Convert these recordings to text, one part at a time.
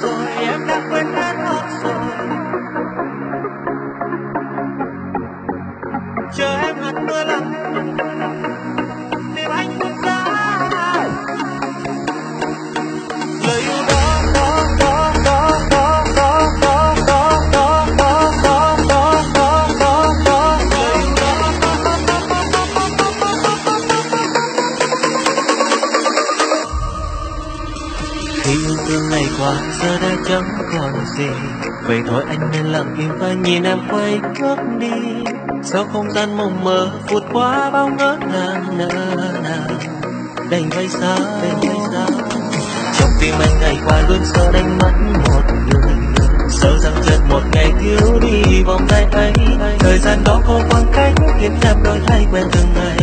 Voy a esta puerta Tương ngày qua giờ đã chẳng còn gì. Vậy thôi anh nên lặng im và nhìn em quay bước đi. Sau không gian mộng mơ vụt qua bao ngỡ ngàng nở nàng Đành vay xa, đành vay xa. Trong tim anh ngày qua luôn sợ đánh mất một người. Sợ rằng chợt một ngày thiếu đi vòng tay ấy Thời gian đó có khoảng cách khiến em đôi thay quen từng ngày.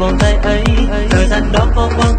vòng tay ấy. Thời gian đó có qua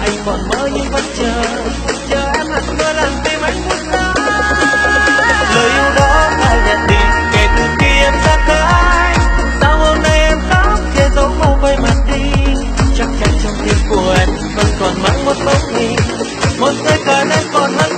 anh còn mơ như vẫn chờ. Chờ em hạt mưa làm tim anh muốn ra lời yêu đó ai nhạt đi kể từ khi em cách cái sao hôm nay em khóc che giấu mau quay mặt đi. Chắc chắn trong tim của em vẫn còn mang một bóng hình. Một giây cả em còn hơn